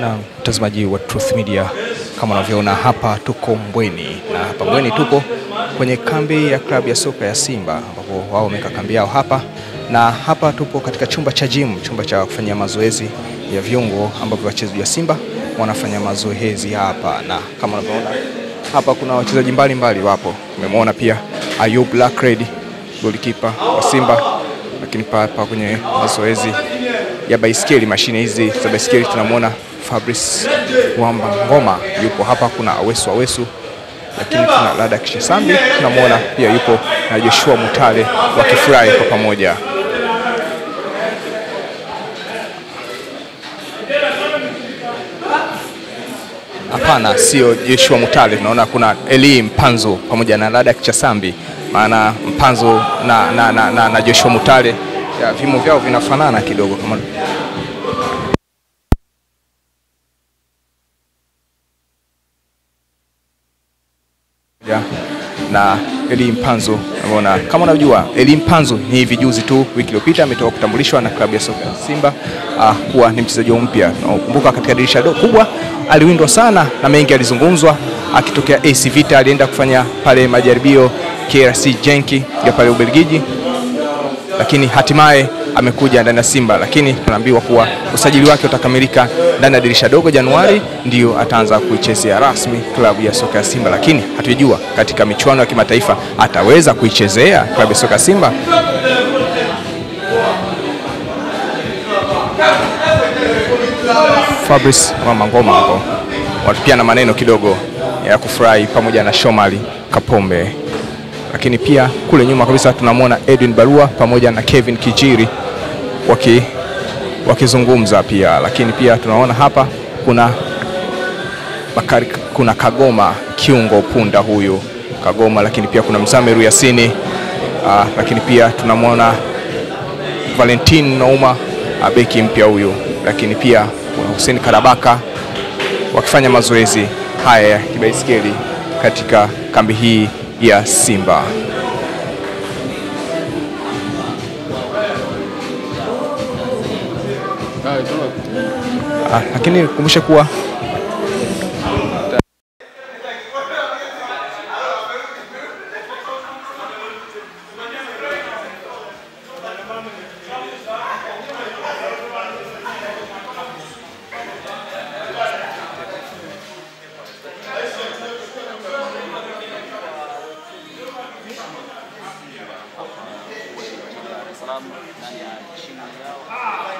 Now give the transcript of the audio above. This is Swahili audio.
na mtazamaji wa Truth Media, kama unavyoona hapa tuko Mbweni, na hapa Mbweni tupo kwenye kambi ya klabu ya soka ya Simba ambapo wao wameweka kambi yao hapa, na hapa tupo katika chumba cha gym, chumba cha kufanyia mazoezi ya viungo ambavyo wachezaji wa Simba wanafanya mazoezi hapa, na kama unavyoona hapa kuna wachezaji mbalimbali wapo. Umemwona pia Ayub Lakred golikipa wa Simba, lakini pa hapa kwenye mazoezi ya baiskeli, mashine hizi za baiskeli tunamwona Fabrice Wamba Ngoma yupo hapa, kuna Awesu Awesu, lakini kuna Lada Kishasambi tunamwona pia yupo na Joshua Mutale wakifurahi kwa pamoja. Hapana, sio Joshua Mutale, tunaona kuna Eli Mpanzo pamoja na Lada Kichasambi, maana Mpanzo na, na, na, na, na Joshua Mutale ya, vimo vyao vinafanana kidogo kama ya, na Eli Mpanzo unaona, kama unajua Eli Mpanzo ni hivi juzi tu wiki iliyopita ametoka kutambulishwa na klabu ya soka ya Simba uh, kuwa ni mchezaji mpya. Nakumbuka katika dirisha kubwa aliwindwa sana na mengi alizungumzwa, akitokea AC Vita alienda kufanya pale majaribio KRC Genk ya pale Ubelgiji, lakini hatimaye amekuja ndani ya Simba, lakini tunaambiwa kuwa usajili wake utakamilika ndani ya dirisha dogo Januari, ndio ataanza kuichezea rasmi klabu ya soka ya Simba, lakini hatujajua katika michuano ya kimataifa ataweza kuichezea klabu ya soka ya Simba. Fabrice Wamba Ngoma hapo na maneno kidogo ya kufurahi pamoja na Shomali Kapombe, lakini pia kule nyuma kabisa tunamwona Edwin Barua pamoja na Kevin Kijiri waki wakizungumza pia, lakini pia tunaona hapa kuna Bakari, kuna Kagoma kiungo punda huyu Kagoma, lakini pia kuna Mzamiru Yasini uh, lakini pia tunamwona Valentin Nouma abeki mpya huyu, lakini pia kuna Hussein Karabaka wakifanya mazoezi haya ya kibaiskeli katika kambi hii ya Simba. Ah, lakini kumbushe kuwa um, naja, Chimagao. Ah,